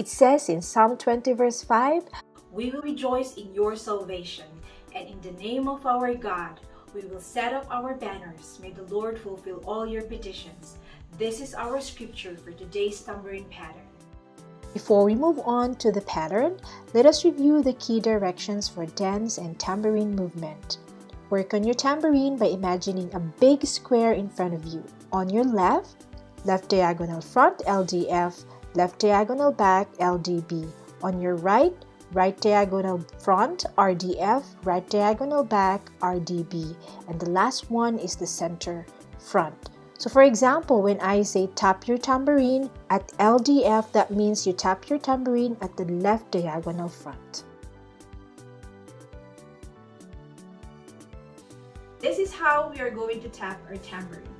It says in Psalm 20 verse 5, We will rejoice in your salvation, and in the name of our God, we will set up our banners. May the Lord fulfill all your petitions. This is our scripture for today's tambourine pattern. Before we move on to the pattern, let us review the key directions for dance and tambourine movement. Work on your tambourine by imagining a big square in front of you. On your left, left diagonal front LDF, left diagonal back LDB. On your right, right diagonal front RDF, right diagonal back RDB. And the last one is the center front. So for example, when I say tap your tambourine at LDF, that means you tap your tambourine at the left diagonal front. This is how we are going to tap our tambourine.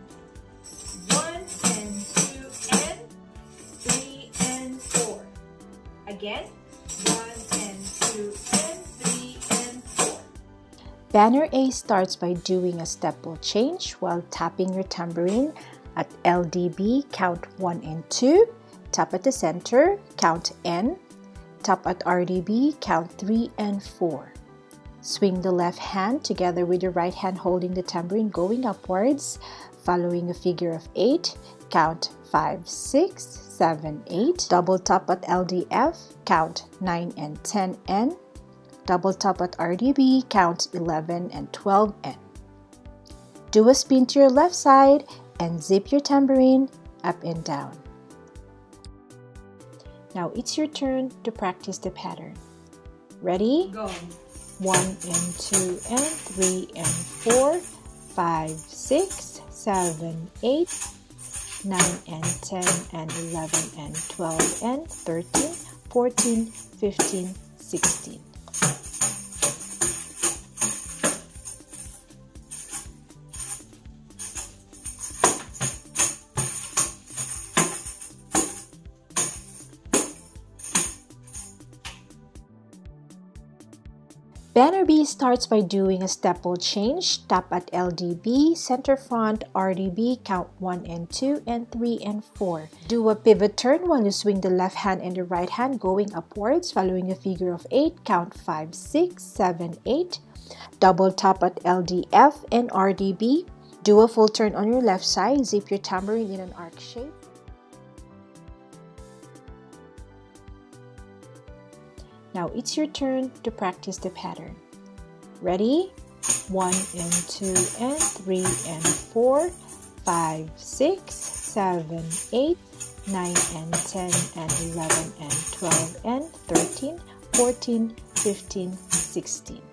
Again, one and two and three and four. Banner A starts by doing a step ball change while tapping your tambourine at LDB, count 1 and 2, tap at the center, count N, tap at RDB, count 3 and 4. Swing the left hand together with your right hand holding the tambourine going upwards, following a figure of 8, count 5, 6, 7, 8. Double tap at LDF, count 9 and 10 N. Double tap at RDB, count 11 and 12 N. Do a spin to your left side and zip your tambourine up and down. Now it's your turn to practice the pattern. Ready? Go. 1 and 2 and 3 and 4, 5, 6, 7, 8, 9 and 10 and 11 and 12 and 13, 14, 15, 16. Banner B starts by doing a step ball change, tap at LDB, center front, RDB, count 1 and 2 and 3 and 4. Do a pivot turn while you swing the left hand and the right hand going upwards following a figure of 8, count 5, 6, 7, 8. Double tap at LDF and RDB. Do a full turn on your left side, zip your tambourine in an arc shape. Now it's your turn to practice the pattern. Ready? 1 and 2 and 3 and 4, 5, 6, 7, 8, 9 and 10 and 11 and 12 and 13, 14, 15, 16.